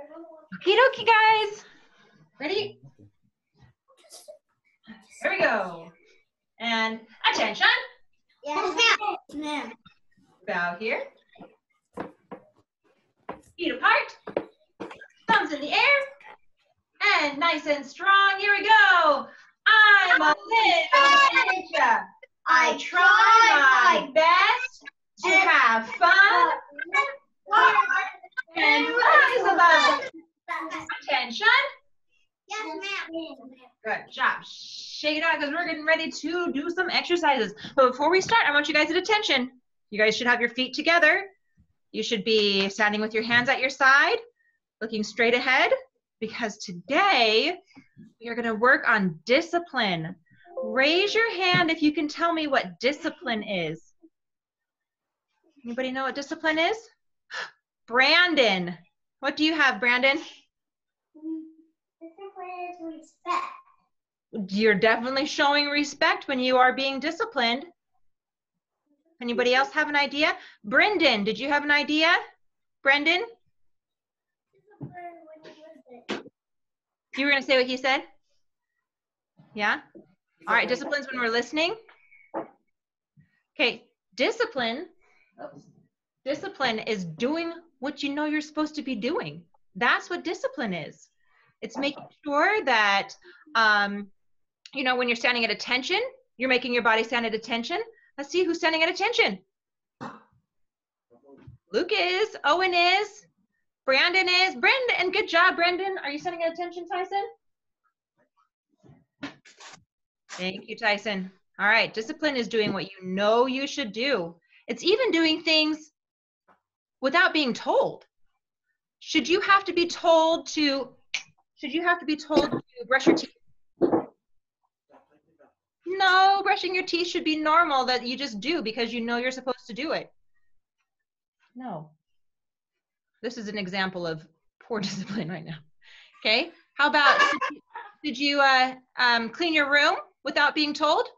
Okie dokie, guys. Ready? Here we go. And attention. Yes, ma'am. Bow here. Feet apart. Thumbs in the air. And nice and strong. Here we go. I'm a little ninja. I try my best to have fun and rise above. Attention. Yes, ma'am. Good job. Shake it out because we're getting ready to do some exercises. But before we start, I want you guys' at attention. You guys should have your feet together. You should be standing with your hands at your side, looking straight ahead, because today we are going to work on discipline. Raise your hand if you can tell me what discipline is. Anybody know what discipline is? Brandon. What do you have, Brandon? Discipline is respect. You're definitely showing respect when you are being disciplined. Anybody else have an idea? Brendan, did you have an idea? Brendan, you were going to say what he said? Yeah? All right, discipline's when we're listening. Okay, discipline. oops, Discipline is doing what you know you're supposed to be doing. That's what discipline is. It's making sure that, um, you know, when you're standing at attention, you're making your body stand at attention. Let's see who's standing at attention. Luke is, Owen is, Brandon is, Brendan, good job, Brendan. Are you standing at attention, Tyson? Thank you, Tyson. All right, discipline is doing what you know you should do. It's even doing things without being told. Should you have to be told to, should you have to be told to brush your teeth? No, brushing your teeth should be normal that you just do because you know you're supposed to do it. No. This is an example of poor discipline right now. Okay, how about, did you, uh, um, clean your room without being told?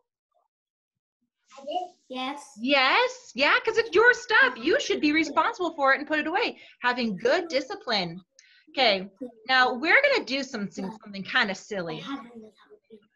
Yes. Yes, yeah, because it's your stuff. You should be responsible for it and put it away. Having good discipline. Okay, now we're gonna do something something kind of silly.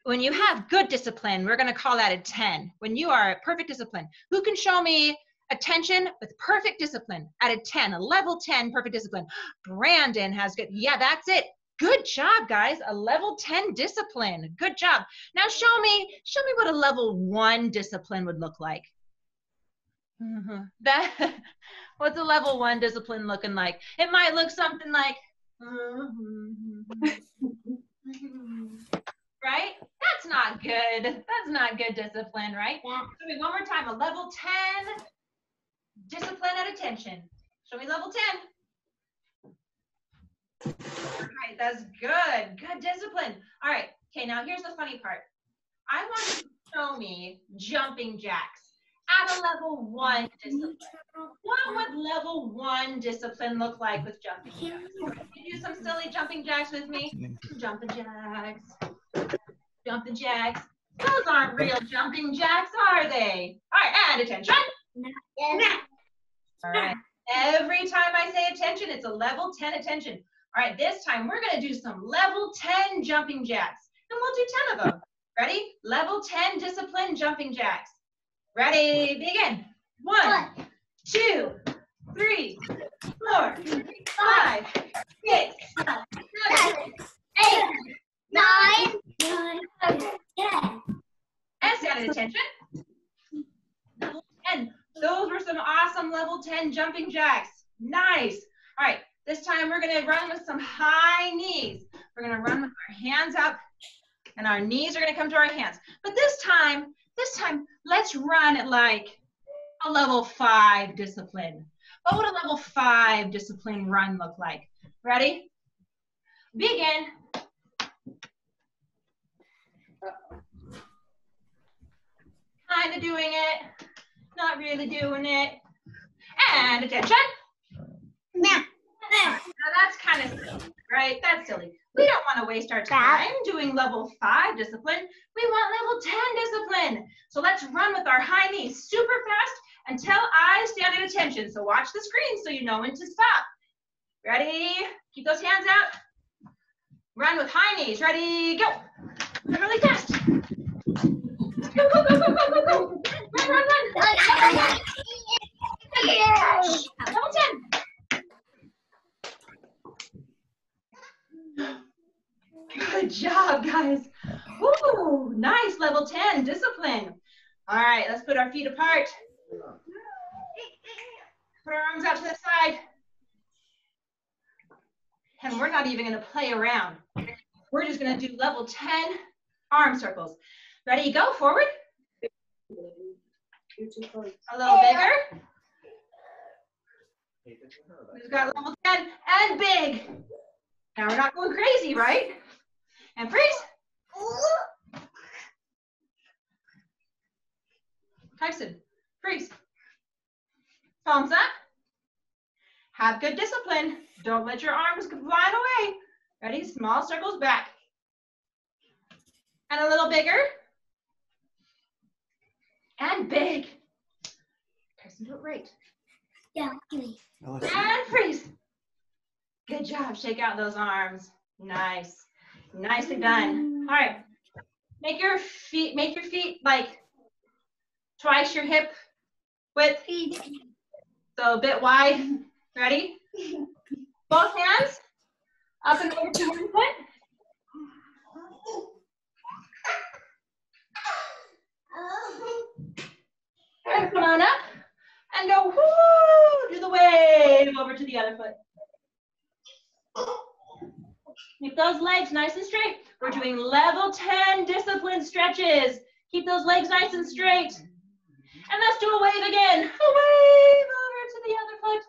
When you have good discipline, we're gonna call that a 10. When you are at perfect discipline, who can show me attention with perfect discipline at a 10, a level 10 perfect discipline? Brandon has good. Yeah, that's it. Good job, guys. A level 10 discipline. Good job. Now show me, show me what a level one discipline would look like. Mhm. That what's a level one discipline looking like? It might look something like right? That's not good. That's not good discipline, right? Show me one more time. A level 10 discipline at attention. Show me level 10. All right, that's good. Good discipline. All right. Okay, now here's the funny part. I want you to show me jumping jacks at a level one discipline. What would level one discipline look like with jumping jacks? Can you do some silly jumping jacks with me? Jumping jacks. Jumping jacks. Those aren't real jumping jacks, are they? All right, and attention. All right. Every time I say attention, it's a level 10 attention. All right, this time we're to do some level 10 jumping jacks. And we'll do 10 of them. Ready? Level 10 discipline jumping jacks. Ready? Begin. One, two, three, four, five, six, seven, Eight. Nine. Ten. and stand attention. Level 10. Those were some awesome level 10 jumping jacks. Nice. All right, this time we're gonna run with some high knees. We're gonna run with our hands up and our knees are gonna come to our hands. But this time, this time, let's run at like a level five discipline. What would a level five discipline run look like? Ready? Begin. Kind of doing it, not really doing it. And attention. Ma'am. Now that's kind of silly, right? That's silly. We don't want to waste our time doing level five discipline. We want level 10 discipline. So let's run with our high knees super fast until I stand at attention. So watch the screen so you know when to stop. Ready? Keep those hands out. Run with high knees. Ready, go. Run really fast. Go, go, go, go, go, go, go. Run, run, run. Double 10. Good job, guys. Woo, nice, level 10, discipline. All right, let's put our feet apart. Put our arms out to the side. And we're not even gonna play around. We're just gonna do level 10 arm circles. Ready, go, forward. A little bigger. We've got level 10 and big. Now we're not going crazy, right? And freeze. Tyson, freeze. Palms up. Have good discipline. Don't let your arms fly away. Ready? Small circles back. And a little bigger. And big. Tyson, do it right. Yeah, give me. And freeze. Good job. Shake out those arms. Nice. Nicely done. Mm-hmm. All right. Make your feet, make your feet like twice your hip width. So a bit wide. Ready? Both hands up and over to one foot. And come on up and go whoo, do the wave over to the other foot. Keep those legs nice and straight. We're doing level 10 discipline stretches. Keep those legs nice and straight. And let's do a wave again. A wave over to the other foot.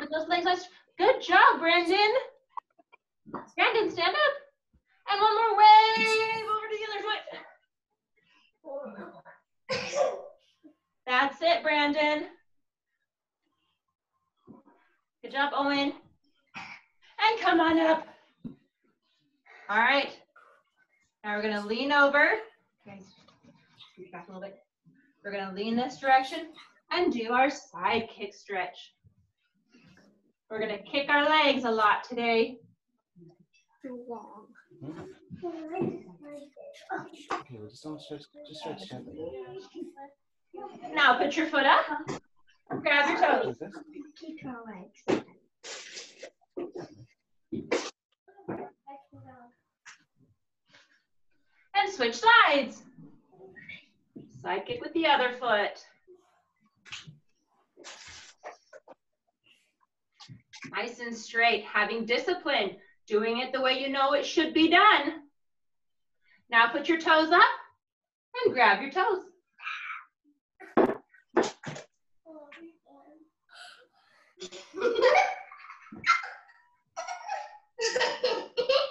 Keep those legs nice. Good job, Brandon. Brandon, stand up. And one more wave over to the other foot. That's it, Brandon. Good job, Owen. And come on up. All right. Now we're gonna lean over. Okay, scoot back a little bit. We're gonna lean this direction and do our side kick stretch. We're gonna kick our legs a lot today. Long. Okay, well, just don't stretch, just stretch gently. Now put your foot up. Grab your toes. Keep your legs. and switch sides. Side kick with the other foot. Nice and straight, having discipline, doing it the way you know it should be done. Now put your toes up and grab your toes.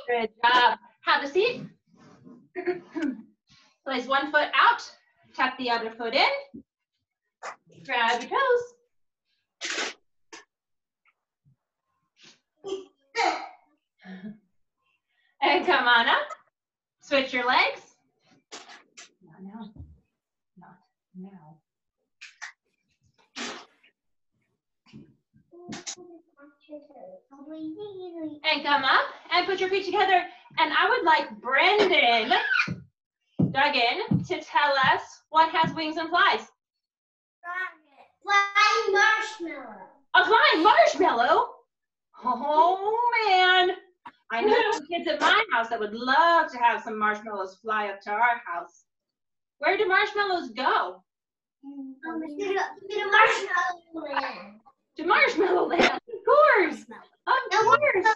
Good job. Have a seat. Place one foot out, tuck the other foot in, grab your toes. And come on up. Switch your legs. Not now. Not now. And come up and put your feet together. And I would like Brendan Duggan to tell us what has wings and flies. Flying marshmallow. A flying marshmallow? Oh man. I know some kids at my house that would love to have some marshmallows fly up to our house. Where do marshmallows go? Um, to the, to the marshmallow land. To Marshmallow Land, of course. Of course.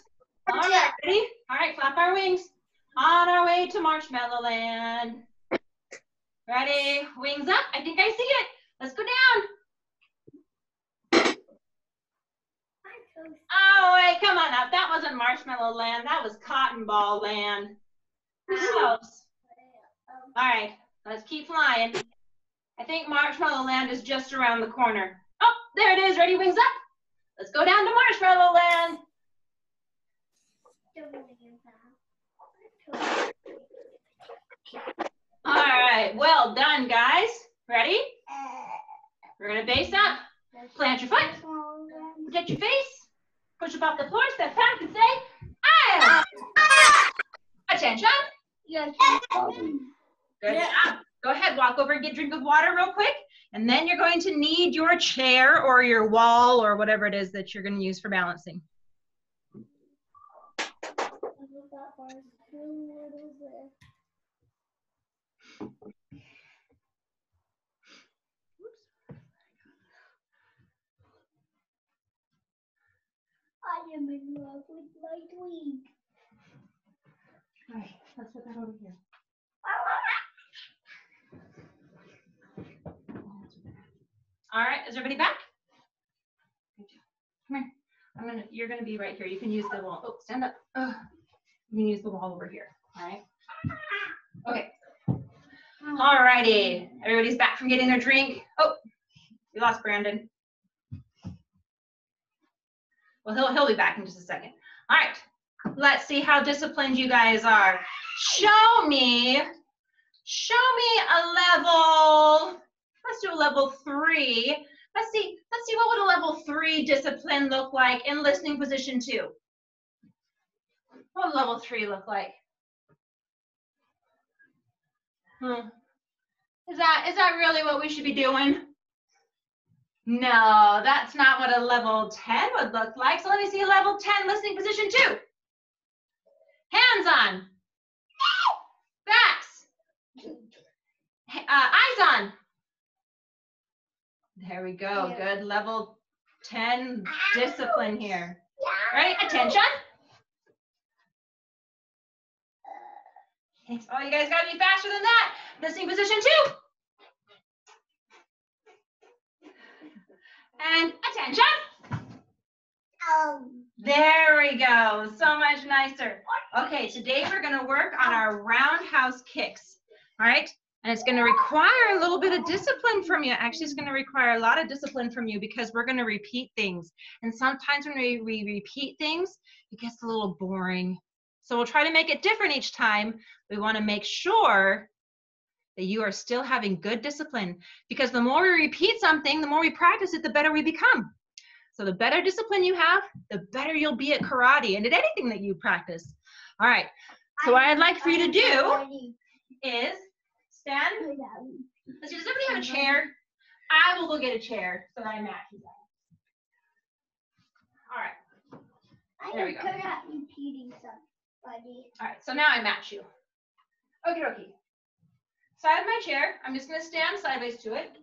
All right, ready? All right, flap our wings. On our way to Marshmallow Land. Ready? Wings up. I think I see it. Let's go down. Oh, wait, come on up. That wasn't Marshmallow Land. That was Cotton Ball Land. Close. All right, let's keep flying. I think Marshmallow Land is just around the corner. There it is. Ready? Wings up. Let's go down to Marshmallow Land. All right, well done, guys. Ready? We're gonna base up. Plant your foot. Protect your face. Push up off the floor. Step back and say, am. Attention. Yes. Good job. Go ahead, walk over and get a drink of water real quick. And then you're going to need your chair or your wall or whatever it is that you're going to use for balancing. I am in love with my twig. All right, let's put that over here. All right, is everybody back? Come here. I'm gonna, you're gonna be right here. You can use the wall. Oh, stand up. Ugh. You can use the wall over here, all right? Okay. All righty, everybody's back from getting their drink. Oh, we lost Brandon. Well, he'll, he'll be back in just a second. All right, let's see how disciplined you guys are. Show me, show me a level, let's do a level three. Let's see, let's see what would a level three discipline look like in listening position two. What would level three look like? Hmm. Is that, is that really what we should be doing? No, that's not what a level 10 would look like. So let me see a level 10 listening position two. Hands on. Backs. Uh, eyes on. There we go. Yeah. Good level 10 discipline here. Ready? Attention. Thanks. Oh, you guys gotta be faster than that. Listening position two. And attention. Um, There we go. So much nicer. Okay, today we're gonna work on our roundhouse kicks. All right? And it's gonna require a little bit of discipline from you. Actually, it's gonna require a lot of discipline from you because we're gonna repeat things. And sometimes when we, we repeat things, it gets a little boring. So we'll try to make it different each time. We wanna make sure that you are still having good discipline because the more we repeat something, the more we practice it, the better we become. So the better discipline you have, the better you'll be at karate and at anything that you practice. All right, so what I'd like for you to do is stand. Oh, Let's see, does everybody have a uh-huh. chair? I will go get a chair so that I match you guys. All right, I There we go. at repeating somebody. all right, so now I match you. Okay, okay. Side of my chair, I'm just gonna stand sideways to it.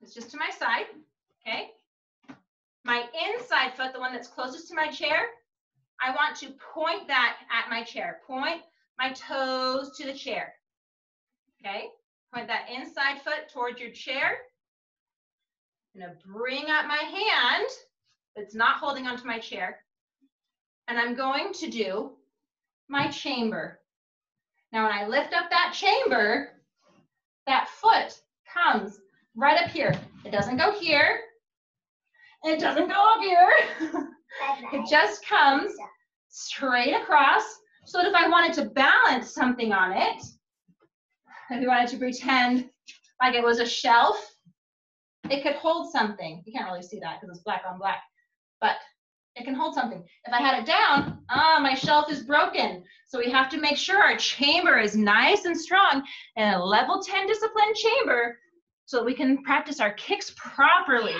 It's just to my side, okay? My inside foot, the one that's closest to my chair, I want to point that at my chair. Point my toes to the chair. Okay? Point that inside foot towards your chair. I'm gonna bring up my hand that's not holding onto my chair. And I'm going to do my chamber. Now, when I lift up that chamber, that foot comes right up here. It doesn't go here. It doesn't go up here. it just comes straight across so that if I wanted to balance something on it, if you wanted to pretend like it was a shelf, it could hold something. You can't really see that because it's black on black, but it can hold something. If I had it down, ah, my shelf is broken. So we have to make sure our chamber is nice and strong and a level 10 discipline chamber so that we can practice our kicks properly.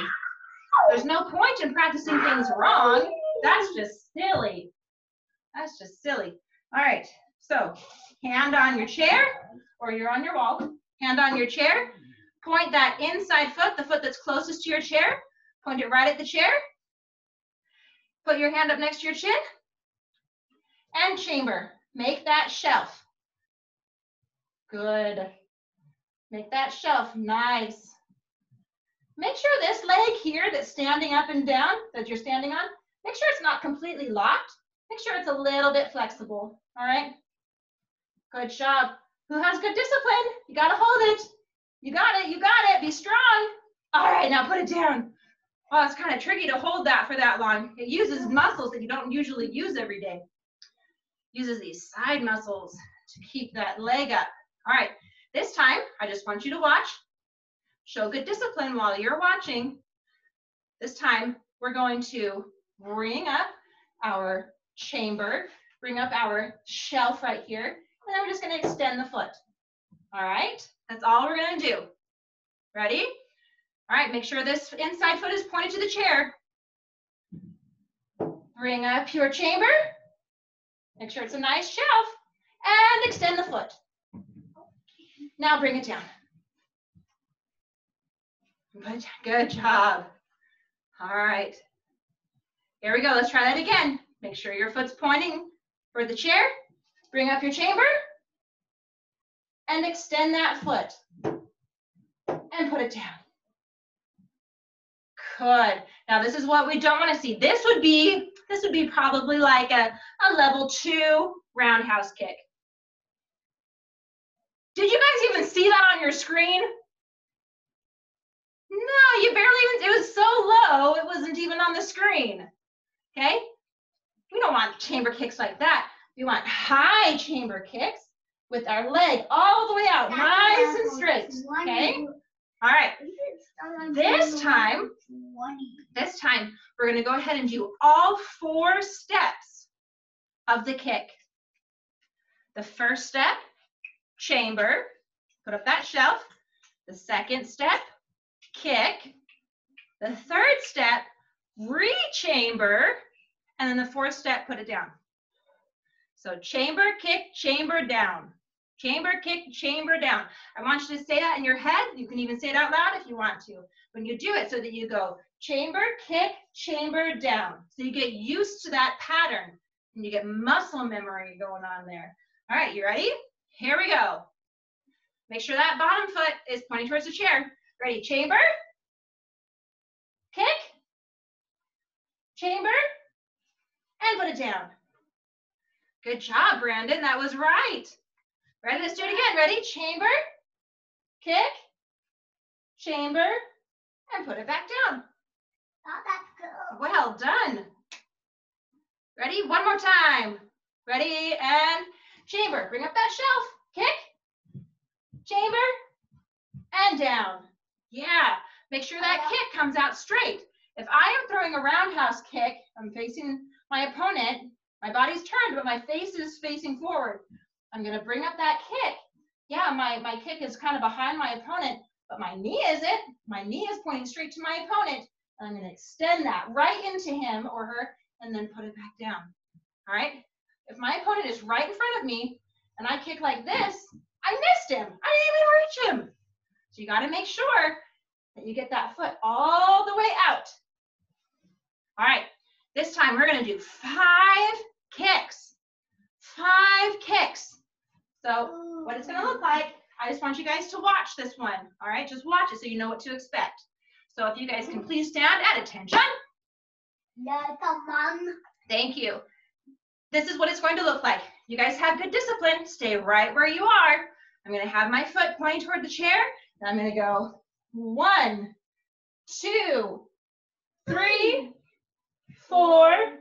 There's no point in practicing things wrong. That's just silly. That's just silly. All right, so hand on your chair or you're on your wall. Hand on your chair. Point that inside foot, the foot that's closest to your chair. Point it right at the chair. Put your hand up next to your chin. And chamber. Make that shelf. Good. Make that shelf nice. Make sure this leg here that's standing up and down, that you're standing on, make sure it's not completely locked. Make sure it's a little bit flexible, all right? Good job. Who has good discipline? You gotta hold it. You got it, you got it, be strong. All right, now put it down. Oh, it's kind of tricky to hold that for that long. It uses muscles that you don't usually use every day. Uses these side muscles to keep that leg up. All right, this time, I just want you to watch. show good discipline while you're watching. This time, we're going to bring up our chamber, bring up our shelf right here, and then we're just gonna extend the foot. All right, that's all we're gonna do. Ready? All right, make sure this inside foot is pointed to the chair. Bring up your chamber. Make sure it's a nice shelf. And extend the foot. Now bring it down. Good, good job. All right. Here we go. Let's try that again. Make sure your foot's pointing for the chair. Bring up your chamber. And extend that foot. And put it down. Good. Now this is what we don't want to see. This would be, this would be probably like a, a level two roundhouse kick. Did you guys even see that on your screen? No, you barely even, it was so low, it wasn't even on the screen. Okay? We don't want chamber kicks like that. We want high chamber kicks with our leg all the way out, nice and straight. Okay? All right. This time, this time, we're gonna go ahead and do all four steps of the kick. The first step, chamber, put up that shelf. The second step, kick. The third step, re-chamber. And then the fourth step, put it down. So chamber, kick, chamber, down. Chamber, kick, chamber, down. I want you to say that in your head. You can even say it out loud if you want to. When you do it so that you go chamber, kick, chamber, down. So you get used to that pattern and you get muscle memory going on there. All right, you ready? Here we go. Make sure that bottom foot is pointing towards the chair. Ready, chamber, kick, chamber, and put it down. Good job, Brandon. That was right. Ready? Let's do it again. Ready? Chamber, kick, chamber, and put it back down. Oh, well done. Ready? One more time. Ready? And chamber. Bring up that shelf. Kick, chamber, and down. Yeah. Make sure that uh-huh. kick comes out straight. If I am throwing a roundhouse kick, I'm facing my opponent, my body's turned, but my face is facing forward. I'm gonna bring up that kick. Yeah, my, my kick is kind of behind my opponent, but my knee isn't. My knee is pointing straight to my opponent. And I'm gonna extend that right into him or her and then put it back down. All right? If my opponent is right in front of me and I kick like this, I missed him. I didn't even reach him. So you gotta make sure that you get that foot all the way out. All right, this time we're gonna do five kicks. Five kicks. So what it's gonna look like, I just want you guys to watch this one. All right, just watch it so you know what to expect. So if you guys can please stand at attention. Thank you. This is what it's going to look like. You guys have good discipline. Stay right where you are. I'm gonna have my foot pointing toward the chair. And I'm gonna go one, two, three, four,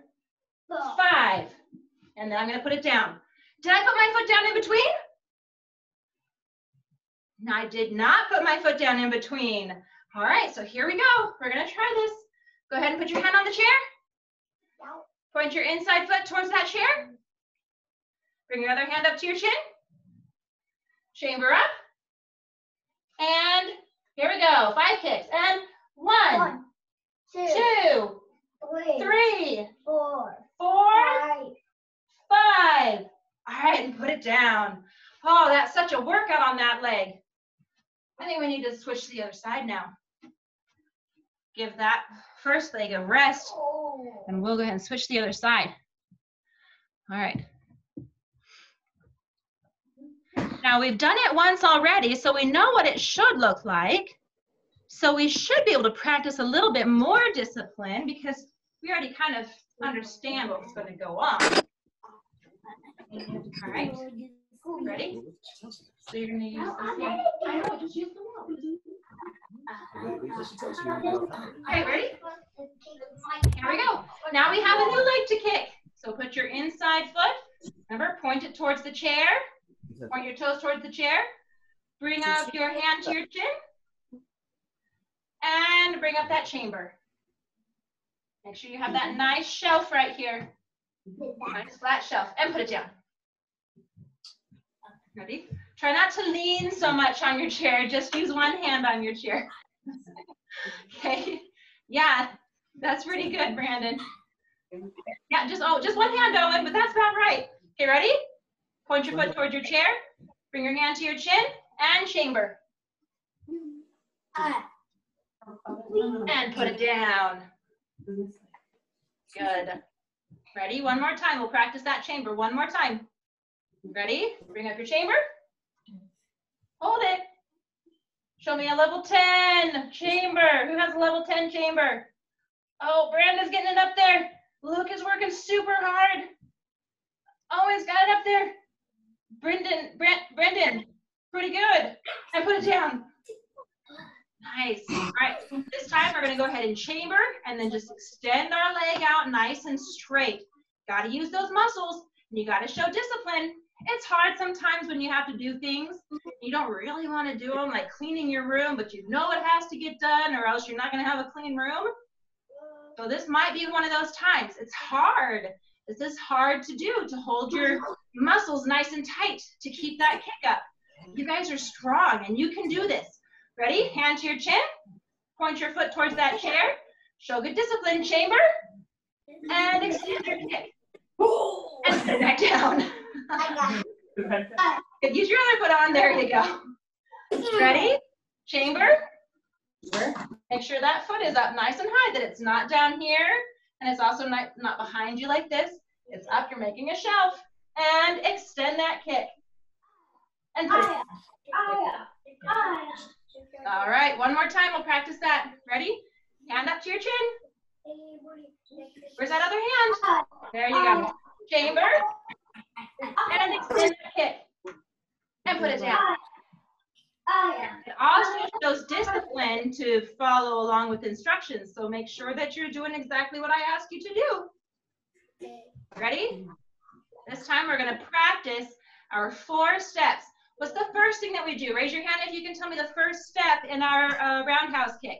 five. And then I'm gonna put it down. Did I put my foot down in between? No, I did not put my foot down in between. All right, so here we go. We're gonna try this. Go ahead and put your hand on the chair. Point your inside foot towards that chair. Bring your other hand up to your chin. Chamber up. And here we go. Five kicks. And one, One, two, two, three, three, four, four, five. Five. All right, and put it down. Oh, that's such a workout on that leg. I think we need to switch to the other side now. Give that first leg a rest, and we'll go ahead and switch the other side. All right. Now we've done it once already, so we know what it should look like. So we should be able to practice a little bit more discipline because we already kind of understand what's going to go on. All right, ready? So you're going to use. I know, just use the. Okay, ready? Here we go. Now we have a new leg to kick. So put your inside foot, remember, point it towards the chair. Point your toes towards the chair. Bring up your hand to your chin. And bring up that chamber. Make sure you have that nice shelf right here. Nice flat shelf. And put it down. Ready? Try not to lean so much on your chair. Just use one hand on your chair. okay. Yeah, that's pretty good, Brandon. Yeah, just oh, just one hand, Owen, but that's about right. Okay, ready? Point your foot towards your chair. Bring your hand to your chin and chamber. And put it down. Good. Ready? One more time. We'll practice that chamber one more time. Ready? Bring up your chamber. Hold it. Show me a level 10 chamber. Who has a level 10 chamber? Oh, Brandon's getting it up there. Luke is working super hard. Oh, he's got it up there. Brendan, Brendan, pretty good. And put it down. Nice. All right, this time we're gonna go ahead and chamber and then just extend our leg out nice and straight. Gotta use those muscles and you gotta show discipline. It's hard sometimes when you have to do things. Mm-hmm. You don't really wanna do them like cleaning your room, but you know it has to get done or else you're not gonna have a clean room. So this might be one of those times. It's hard. Is this is hard to do, to hold your mm-hmm. muscles nice and tight to keep that kick up. Mm-hmm. You guys are strong and you can do this. Ready? Hand to your chin. Point your foot towards that chair. Show good discipline, chamber. And extend your kick. And put back down. Good. Use your other foot on. There you go. Ready? Chamber. Make sure that foot is up nice and high, that it's not down here, and it's also not, not behind you like this. It's up, you're making a shelf. And extend that kick. And put it. All right, one more time, we'll practice that. Ready? Hand up to your chin. Where's that other hand? There you go. Chamber. And extend the kick. And put it down. It also shows discipline to follow along with instructions. So make sure that you're doing exactly what I ask you to do. Ready? This time we're going to practice our four steps. What's the first thing that we do? Raise your hand if you can tell me the first step in our uh, roundhouse kick.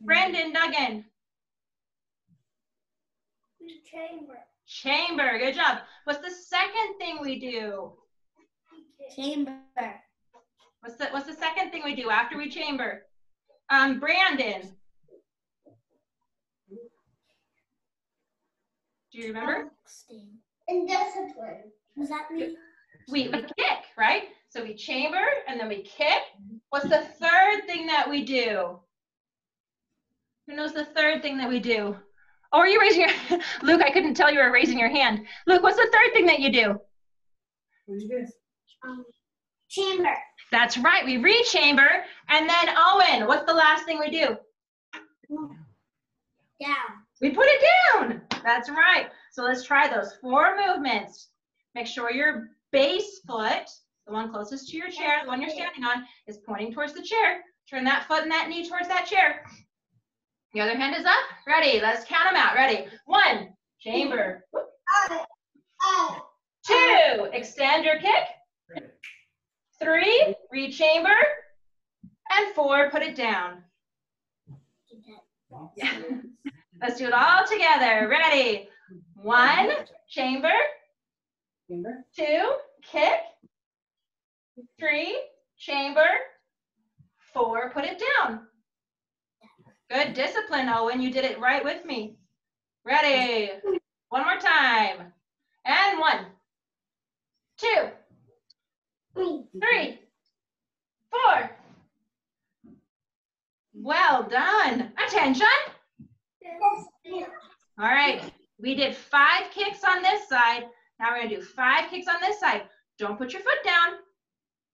Brendan Duggan. Chamber. Chamber. Good job. What's the second thing we do? Chamber. What's the What's the second thing we do after we chamber? Um, Brandon. Do you remember? And discipline. Was that me? We, we kick, right? So we chamber and then we kick. What's the third thing that we do? Who knows the third thing that we do? Oh, are you raising your Luke? I couldn't tell you were raising your hand. Luke, what's the third thing that you do? Um, chamber. That's right. We rechamber. And then Owen, what's the last thing we do? Down. We put it down. That's right. So let's try those four movements. Make sure your base foot, the one closest to your chair, the one you're standing on, is pointing towards the chair. Turn that foot and that knee towards that chair. The other hand is up. Ready. Let's count them out. Ready. One, chamber. Two, extend your kick. Three, rechamber. And four, put it down. Yeah. Let's do it all together. Ready? One, chamber. Two, kick. Three, chamber. Four, put it down. Good discipline, Owen. You did it right with me. Ready? One more time. And one, two, three, four. Well done. Attention. All right. We did five kicks on this side. Now we're going to do five kicks on this side. Don't put your foot down.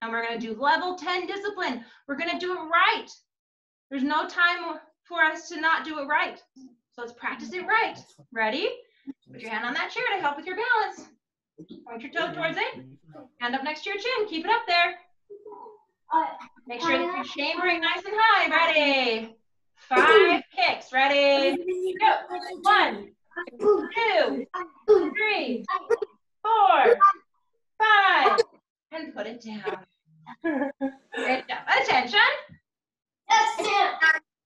And we're going to do level 10 discipline. We're going to do it right. There's no time for us to not do it right. So let's practice it right. Ready? Put your hand on that chair to help with your balance. Point your toe towards it. Hand up next to your chin. Keep it up there. Make sure that you're chambering nice and high. Ready? Five kicks. Ready? Go. One, two, three, four, five. And put it down. Job. Attention.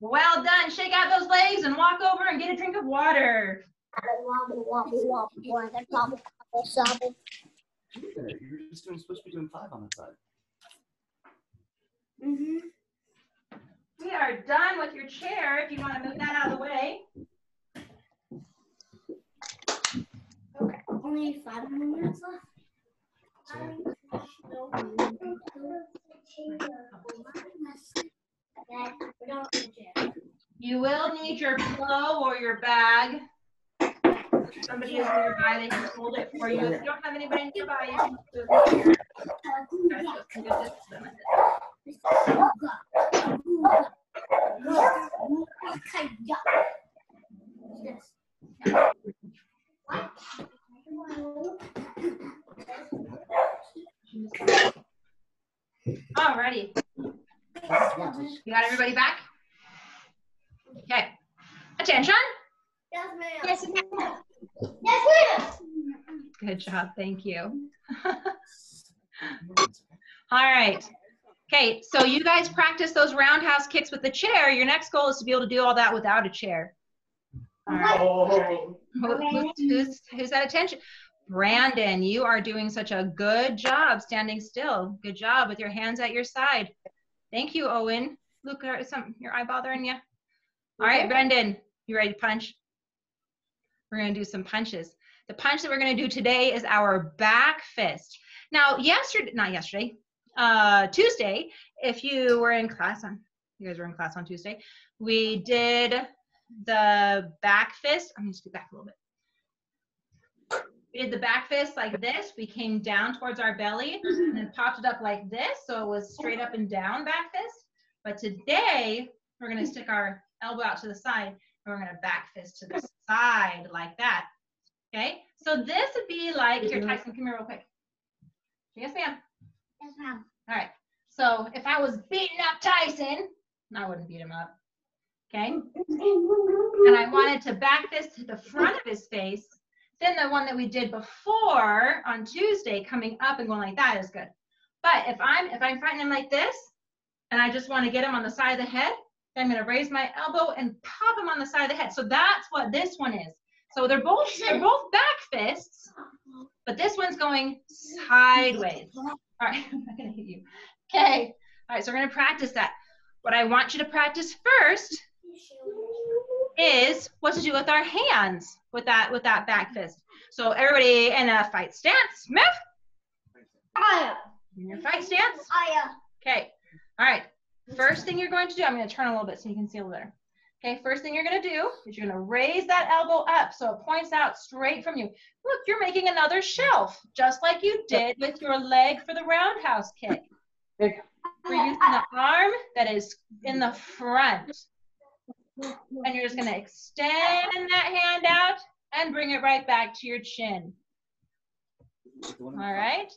Well done. Shake out those legs and walk over and get a drink of water. Wobble, wobble, wobble, wobble, wobble, wobble, wobble. You're just doing, supposed to be doing five on that side. Mhm. We are done with your chair. If you want to move that out of the way. Okay, only five more minutes left. You will need your pillow or your bag. Somebody is nearby, they can hold it for you. If you don't have anybody nearby, you can do it. Alrighty. You got everybody back? Okay. Attention. Yes, ma'am. Yes, ma'am. Yes, ma'am. Good job. Thank you. All right. Okay, so you guys practice those roundhouse kicks with the chair. Your next goal is to be able to do all that without a chair. All right. Oh. Who- Who's, who's, who's at attention? Brandon, you are doing such a good job standing still. Good job with your hands at your side. Thank you, Owen. Luke, is some, your eye bothering you? All right, Brendan, you ready to punch? We're gonna do some punches. The punch that we're gonna do today is our back fist. Now, yesterday, not yesterday, uh, Tuesday, if you were in class on, you guys were in class on Tuesday, we did the back fist. I'm gonna scoot back a little bit. We did the back fist like this. We came down towards our belly and then popped it up like this. So it was straight up and down back fist. But today, we're gonna stick our elbow out to the side and we're gonna back fist to the side like that. Okay? So this would be like, here, Tyson, come here real quick. Yes, ma'am. Yes, ma'am. All right. So if I was beating up Tyson, I wouldn't beat him up. Okay. And I wanted to back this to the front of his face. Then the one that we did before on Tuesday coming up and going like that is good. But if I'm if I'm fighting him like this and I just want to get him on the side of the head, then I'm gonna raise my elbow and pop him on the side of the head. So that's what this one is. So they're both they're both back fists, but this one's going sideways. All right, I'm not gonna hit you. Okay. All right, so we're gonna practice that. What I want you to practice first is what to do with our hands with that with that back fist. So everybody in a fight stance. Move. Aya. In your fight stance. Aya. Okay. All right. First thing you're going to do, I'm going to turn a little bit so you can see a little better. Okay, first thing you're going to do is you're going to raise that elbow up so it points out straight from you. Look, you're making another shelf, just like you did with your leg for the roundhouse kick. We're using the arm that is in the front. And you're just going to extend that hand out and bring it right back to your chin. All right?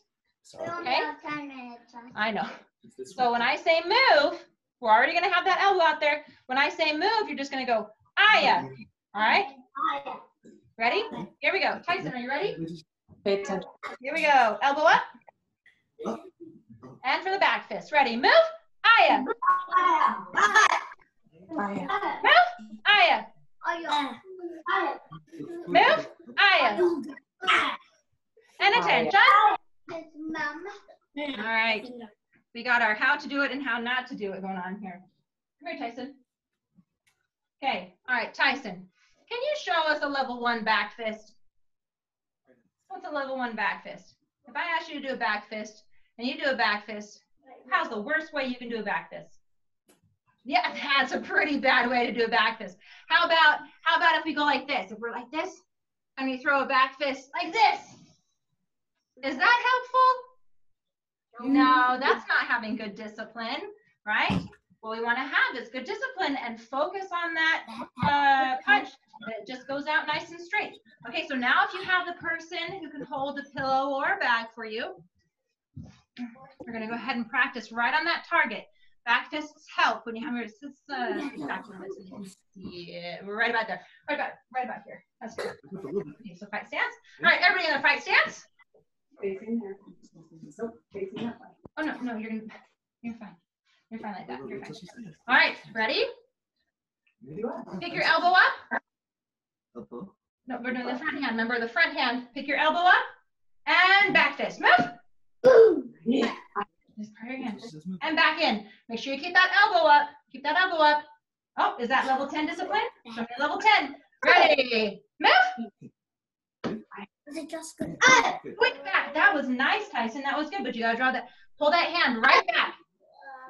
Okay. have ten minutes left. I know. So when I say move, we're already gonna have that elbow out there. When I say move, you're just gonna go, aya. All right, Aya. ready? Here we go. Tyson, are you ready? Pay attention. Here we go. Elbow up. And for the back fist. Ready? Move, aya. Aya. Aya. Aya. Aya. Move, aya. Aya. Aya. Move, aya. And attention. Yes, ma'am. All right. We got our how to do it and how not to do it going on here. Come here, Tyson. Okay. All right, Tyson. Can you show us a level one back fist? What's a level one back fist? If I ask you to do a back fist and you do a back fist, how's the worst way you can do a back fist? Yeah, that's a pretty bad way to do a back fist. How about how about if we go like this? If we're like this and we throw a back fist like this. Is that? No, that's not having good discipline, right? What we want to have is good discipline and focus on that uh, punch that just goes out nice and straight. Okay, so now if you have the person who can hold a pillow or a bag for you, we're gonna go ahead and practice right on that target. Back fists help when you have your sis- uh, back a little bit so you can see it. We're right about there. Right about right about here. That's good. Okay, so fight stance. All right, everybody in a fight stance. Facing there. Nope, facing that way. Oh no, no, you're gonna, you're fine. You're fine like that. You're fine. All right, ready? Pick your elbow up. Elbow. No, we're doing the front hand. Remember the front hand. Pick your elbow up and back fist. Move. Just part your hand. Just- just move. And back in. Make sure you keep that elbow up. Keep that elbow up. Oh, is that level 10 discipline? Show me level 10. Ready. Move. Was uh, it just good? Good. Quick back. That was nice, Tyson. That was good, but you gotta draw that. Pull that hand right back.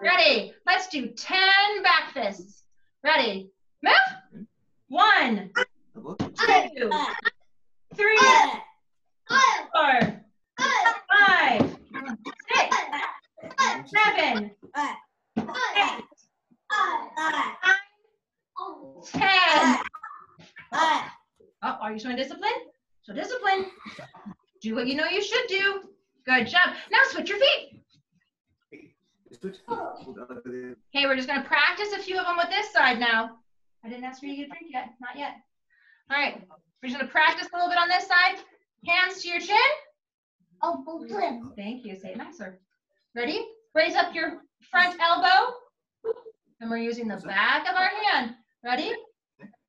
Ready. Let's do 10 back fists. Ready. Move. One, two, three, four, five, six, seven, eight, ten. Oh, are you showing discipline? So discipline. Do what you know you should do. Good job. Now switch your feet. Switch. Hold on to the- Okay, we're just gonna practice a few of them with this side now. I didn't ask for you to drink yet, not yet. All right, we're just gonna practice a little bit on this side. Hands to your chin. Oh, Thank you, say it nicer. Ready? Raise up your front elbow. And we're using the back of our hand. Ready?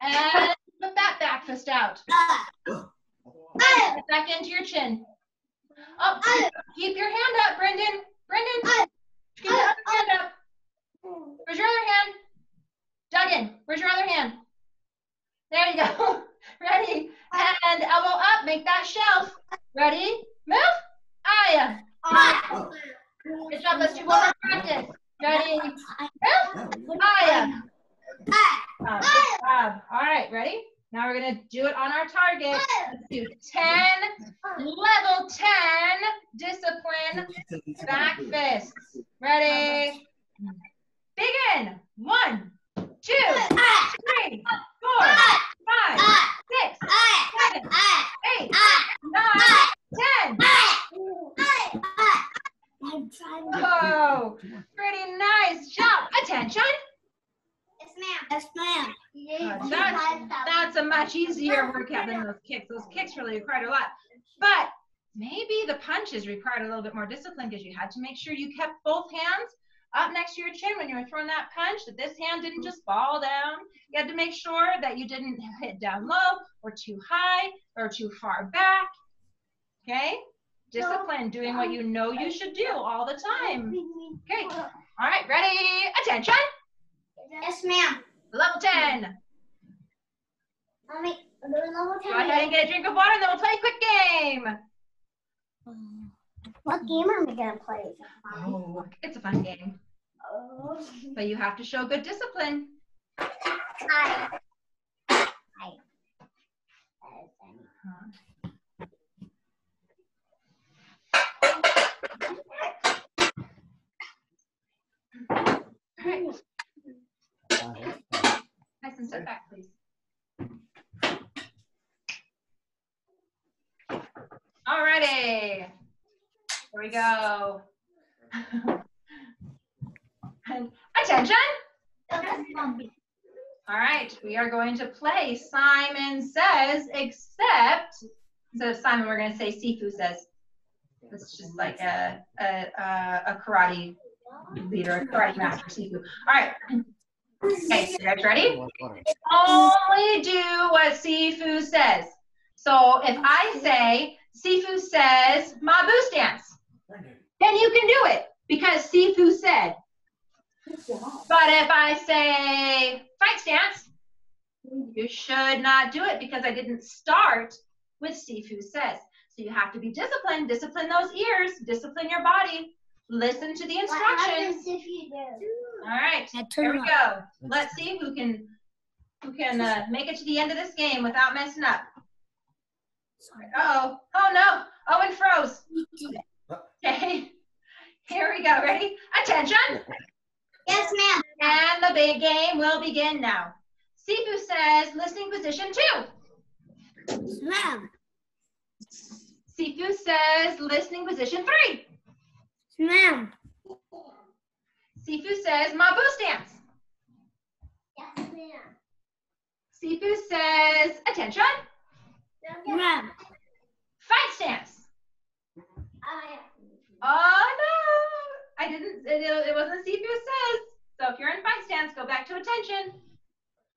And put that back fist out. Ah. Back into your chin. Oh, keep your hand up, Brendan. Brendan, keep your other hand up. Where's your other hand? Duggan, where's your other hand? There you go. Ready? And elbow up, make that shelf. Ready? Move. Aya. Good job. Let's do one more practice. Ready? Move. Ah, yeah, Aya. Oh, good job. All right, ready? Now we're gonna do it on our target. Let's do 10, level 10, discipline, back fists. Ready? Begin. One, two, three, four, five, six, seven, eight, nine, ten. Oh, pretty nice job. Attention. Uh, that's, that's a much easier workout than those kicks. Those kicks really required a lot. But maybe the punches required a little bit more discipline because you had to make sure you kept both hands up next to your chin when you were throwing that punch, that this hand didn't just fall down. You had to make sure that you didn't hit down low or too high or too far back. Okay? Discipline, doing what you know you should do all the time. Okay. All right, ready? Attention. Yes, ma'am. Level 10. Mommy, I'm doing level 10. Go ahead and get a drink of water and then we'll play a quick game. What game are we gonna play? Oh, it's a fun game, Oh. but you have to show good discipline. I. I. All right, nice and sit back, please. All here we go. Attention. All right, we are going to play Simon Says, except, of Simon, we're going to say Sifu Says. It's just like a, a, a, a karate leader, a karate master, Sifu. All right, okay, you guys ready? Only do what Sifu says. So if I say, Sifu says, Mabu stance, then you can do it because Sifu said. But if I say fight stance, you should not do it because I didn't start with Sifu says. So you have to be disciplined, discipline those ears, discipline your body, listen to the instructions. happens if you do? All right, here we go. Let's see who can who can uh, make it to the end of this game without messing up. Uh oh. Oh no. Owen froze. Okay. Here we go. Ready? Attention. Yes, ma'am. And the big game will begin now. Sifu says listening position two. Ma'am. Sifu says listening position three. Ma'am. Sifu says Mabu stance. Yes, ma'am. Sifu says attention. Ma'am. Fight stance. I. Oh no! I didn't. It, it wasn't Sifu says. So if you're in fight stance, go back to attention.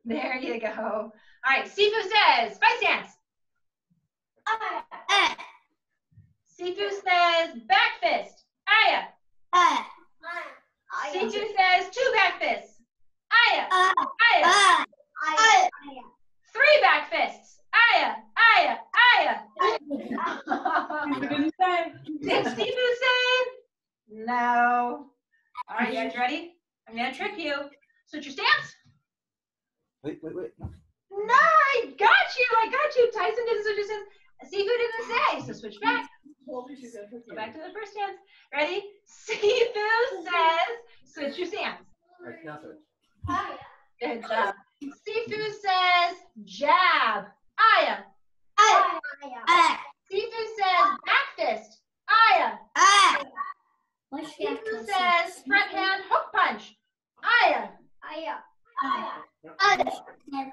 There you go. All right, Sifu says, spice dance. Eh. Sifu says, back fist. Aya. Eh. Sifu says, two back fists. Aya. Ah. Aya. Ah. Ah. Three back fists. Aya. Aya. Aya. You didn't say. Did Sifu say? No. All right, you guys ready? I'm gonna trick you. Switch your stance. Wait, wait, wait. No, I got you. I got you. Tyson didn't switch his stance. Sifu didn't say, so switch back. Told her she's gonna trick Go back to the first stance. Ready? Sifu says, switch your stance. All right, now. Good job. Sifu says, jab. Aya. Aya. Aya. Sifu says, back fist. Aya. Sifu says, front hand hook punch. Aya.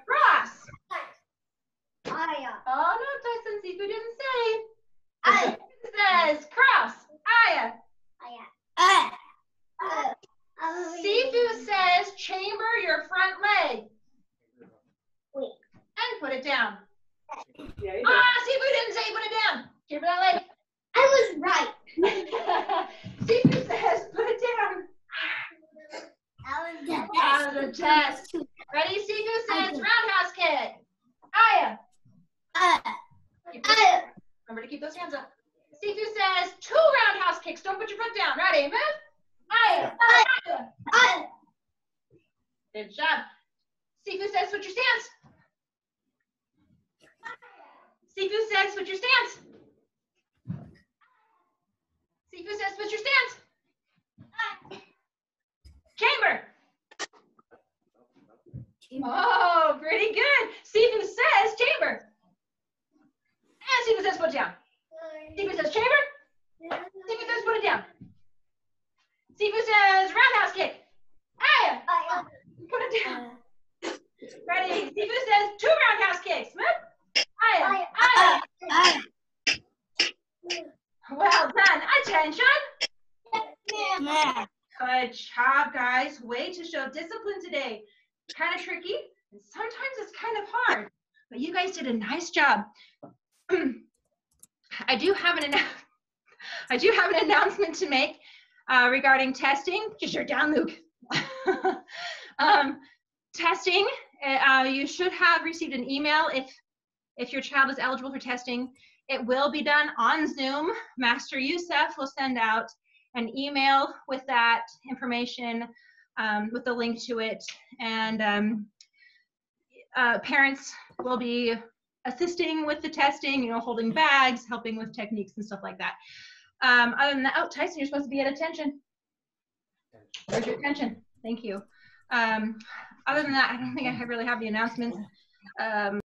Cross. Oh no, Tyson, Sifu didn't say. Sifu says, cross. Aya. Sifu says, chamber your front leg. And put it down. Yeah, you did. Ah, Sifu didn't say put it down. Chamber that leg. I was right. Sifu says, put it down. That was the Out of the test. Ready? Sifu says, roundhouse kick. Aya. Keep those- Remember to keep those hands up. Sifu says, two roundhouse kicks. Don't put your foot down. Ready? Move. Aya. Aya. Good job. Sifu says, switch your stance. Sifu says, switch your stance. Sifu says, switch your stance. Chamber. Oh, pretty good. Sifu says, chamber. And Sifu says, put it down. Sifu says, chamber. Sifu says, put it down. Sifu says, roundhouse kick. Aya. Put it down. Ready? Sifu says, two roundhouse kicks. Move. Aya. Aya. Well done. Attention. Yeah. Good job, guys. Way to show discipline today. Kind of tricky, and sometimes it's kind of hard, but you guys did a nice job. I do have an I do have an announcement to make uh, regarding testing. Just your down, Luke. um, testing. Uh, you should have received an email if if your child is eligible for testing. It will be done on Zoom. Master Youssef will send out an email with that information, um, with the link to it, and um, uh, parents will be assisting with the testing, you know, holding bags, helping with techniques and stuff like that. Um, other than that, oh, Tyson, you're supposed to be at attention. Where's your attention? Thank you. Um, other than that, I don't think I really have the announcements. Um,